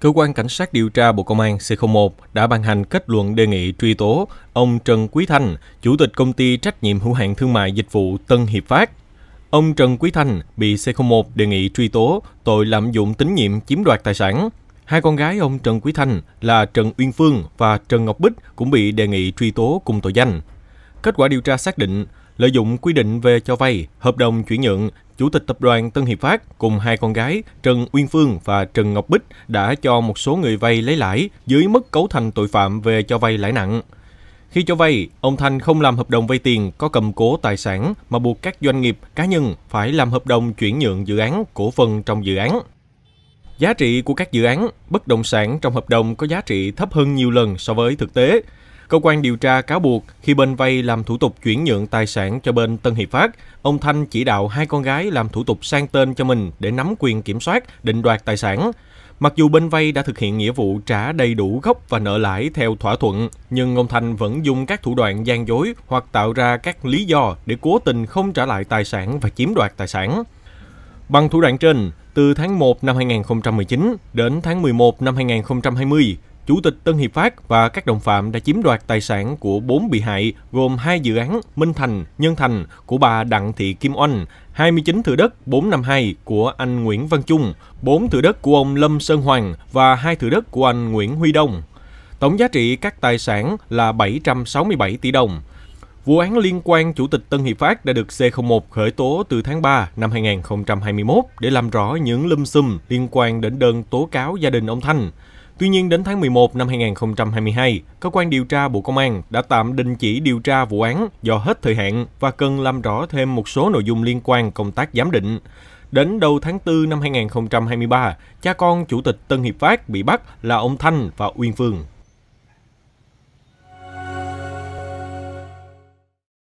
Cơ quan Cảnh sát điều tra Bộ Công an C01 đã ban hành kết luận đề nghị truy tố ông Trần Quý Thanh, Chủ tịch Công ty Trách nhiệm hữu hạn Thương mại Dịch vụ Tân Hiệp Phát. Ông Trần Quý Thanh bị C01 đề nghị truy tố tội lạm dụng tín nhiệm chiếm đoạt tài sản. Hai con gái ông Trần Quý Thanh là Trần Uyên Phương và Trần Ngọc Bích cũng bị đề nghị truy tố cùng tội danh. Kết quả điều tra xác định, lợi dụng quy định về cho vay, hợp đồng chuyển nhượng, Chủ tịch tập đoàn Tân Hiệp Phát cùng hai con gái Trần Uyên Phương và Trần Ngọc Bích đã cho một số người vay lấy lãi dưới mức cấu thành tội phạm về cho vay lãi nặng. Khi cho vay, ông Thanh không làm hợp đồng vay tiền có cầm cố tài sản mà buộc các doanh nghiệp, cá nhân phải làm hợp đồng chuyển nhượng dự án, cổ phần trong dự án. Giá trị của các dự án, bất động sản trong hợp đồng có giá trị thấp hơn nhiều lần so với thực tế. Cơ quan điều tra cáo buộc khi bên vay làm thủ tục chuyển nhượng tài sản cho bên Tân Hiệp Phát, ông Thanh chỉ đạo hai con gái làm thủ tục sang tên cho mình để nắm quyền kiểm soát, định đoạt tài sản. Mặc dù bên vay đã thực hiện nghĩa vụ trả đầy đủ gốc và nợ lãi theo thỏa thuận, nhưng ông Thanh vẫn dùng các thủ đoạn gian dối hoặc tạo ra các lý do để cố tình không trả lại tài sản và chiếm đoạt tài sản. Bằng thủ đoạn trên, từ tháng 1 năm 2019 đến tháng 11 năm 2020, Chủ tịch Tân Hiệp Phát và các đồng phạm đã chiếm đoạt tài sản của 4 bị hại gồm hai dự án Minh Thành, Nhân Thành của bà Đặng Thị Kim Oanh, 29 thửa đất 452 của anh Nguyễn Văn Trung, 4 thửa đất của ông Lâm Sơn Hoàng và hai thửa đất của anh Nguyễn Huy Đông. Tổng giá trị các tài sản là 767 tỷ đồng. Vụ án liên quan Chủ tịch Tân Hiệp Phát đã được C01 khởi tố từ tháng 3 năm 2021 để làm rõ những lâm xùm liên quan đến đơn tố cáo gia đình ông Thanh. Tuy nhiên, đến tháng 11 năm 2022, cơ quan điều tra Bộ Công an đã tạm đình chỉ điều tra vụ án do hết thời hạn và cần làm rõ thêm một số nội dung liên quan công tác giám định. Đến đầu tháng 4 năm 2023, cha con Chủ tịch Tân Hiệp Phát bị bắt là ông Thanh và Uyên Phương.